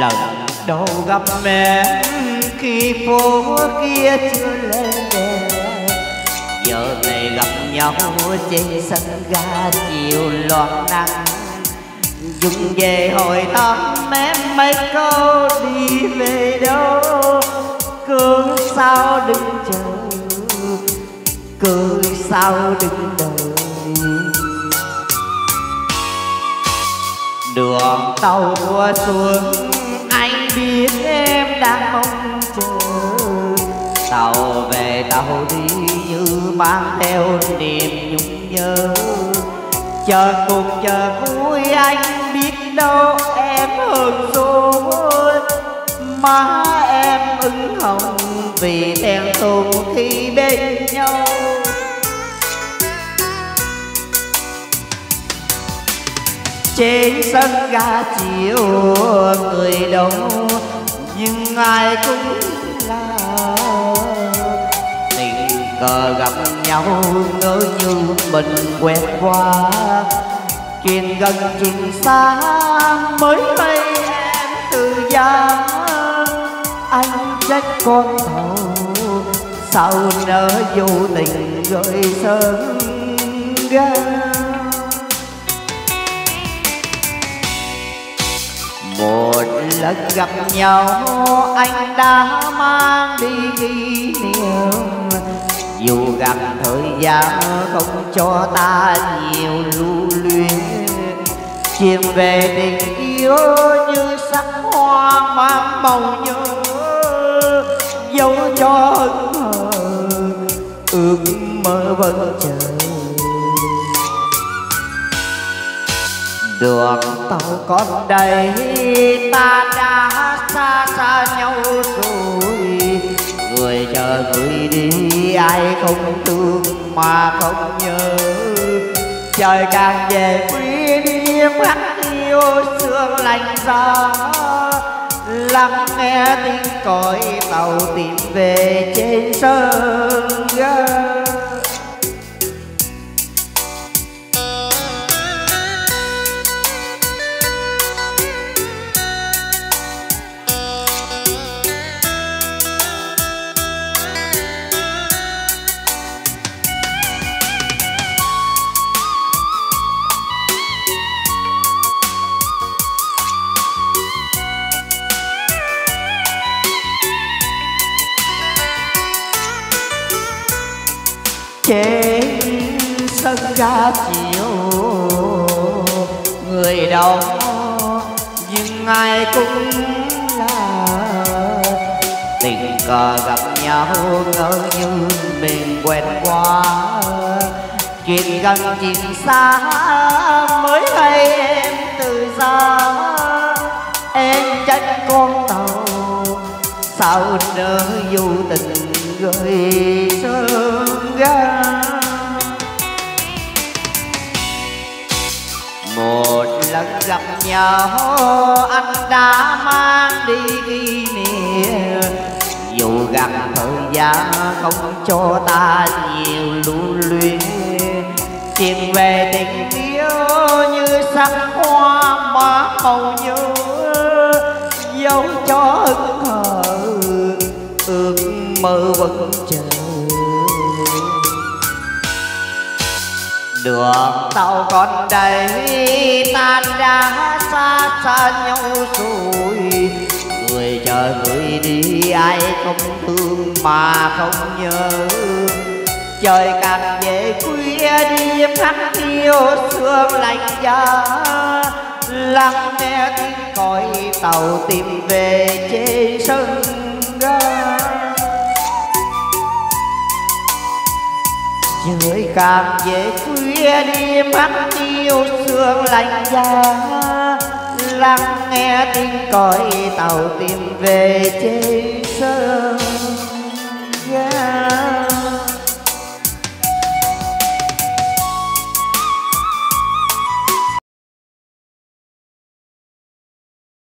lần. Đầu gặp mẹ khi phố kia chưa lên đèn. Giờ này gặp nhau trên sân ga chiều loạn nắng. Dùng về hồi thăm em mấy câu đi về đâu. Cứ sao đừng chờ, cứ sao đừng đợi. Đường tàu mùa xuống biết em đang mong chờ tàu về tàu đi như mang theo niềm nhung nhớ. Chờ cùng chờ vui anh biết đâu em hơn rồi. Má em ứng hồng vì đèn thùng khi bên nhau. Trên sân ga chiều, người đông ai cũng là tình cờ gặp nhau ngỡ như mình quen qua. Chuyện gần chuyện xa, mới thấy em từ gian anh trách con thầu sao nỡ vô tình gợi sân ga một lần gặp nhau, anh đã mang đi kỷ niệm. Dù gặp thời gian không cho ta nhiều lưu luyến chuyện về tình yêu như sắc hoa mang màu nhớ, dấu cho hững hờ ước mơ vẫn chờ. Đường tàu con đây ta đã xa xa nhau rồi. Người chờ người đi, ai không thương mà không nhớ. Trời càng về khuya đêm mắt yêu sương lạnh gió lắng nghe tiếng còi tàu tìm về trên sông ga trên sân ca chiều người đâu nhưng ai cũng là tình cờ gặp nhau ngỡ như mình quen qua. Chuyện gần chuyện xa, mới hay em từ xa. Em trách con tàu, sao nỡ vô tình gửi sơn ga một lần gặp nhau, anh đã mang đi kỷ niệm. Dù gặp thời gian không cho ta nhiều lưu luyến. Chuyện về tình yêu như sắc hoa má màu nhớ. Dấu cho hững hờ ước mơ vẫn chờ. Đường. Tàu còn đây ta đã xa xa nhau rồi người chờ người đi ai không thương mà không nhớ. Trời càng về khuya đêm hắt yêu sương lạnh giá. Lắng nghe tiếng còi tàu tìm về trên sân ga Trời càng về khuya đi, mắt yêu sương lạnh giá Lắng nghe tiếng còi tàu tìm về trên sơn yeah.